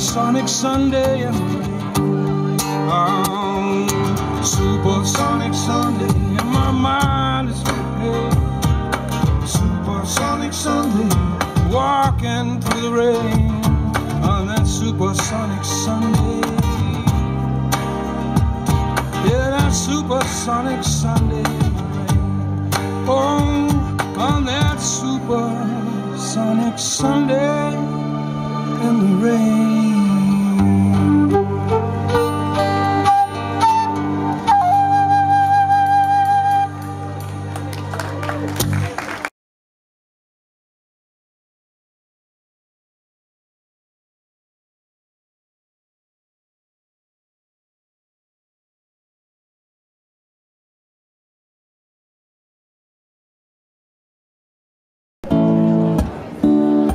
Sonic Sunday. Um, supersonic Sunday, and oh, my mind is okay. Supersonic Sunday, walking through the rain on that supersonic Sunday. Yeah, that supersonic Sunday. Oh, on that supersonic Sunday in the rain.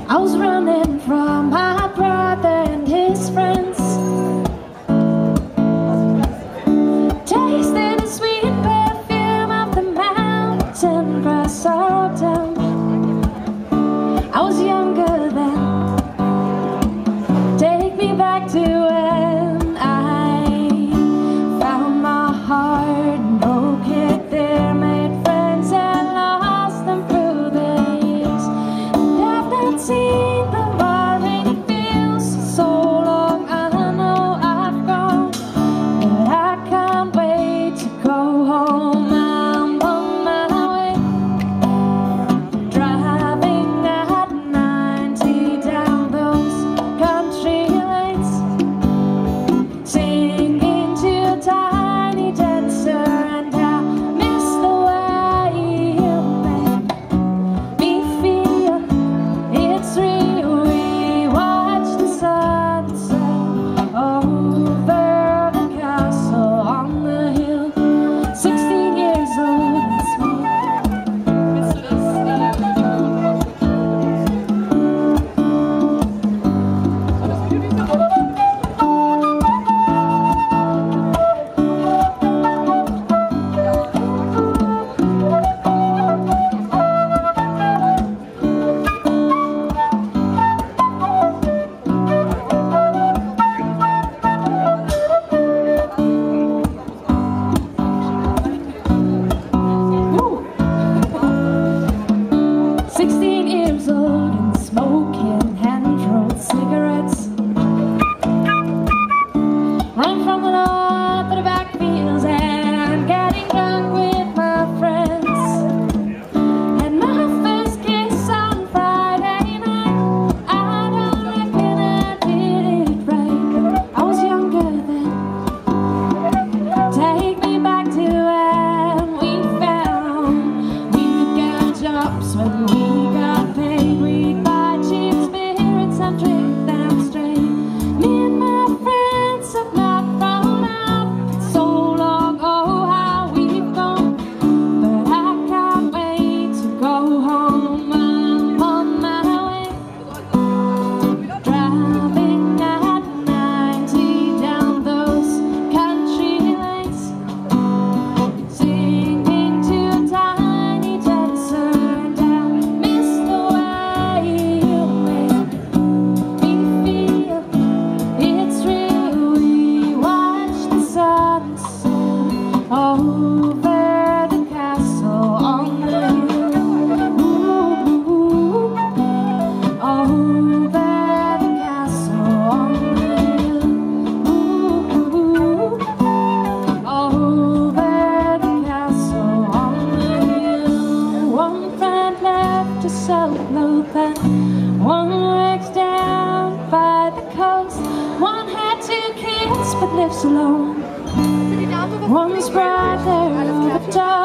I was running from my 16 is but lives alone. One is brighter than the dark.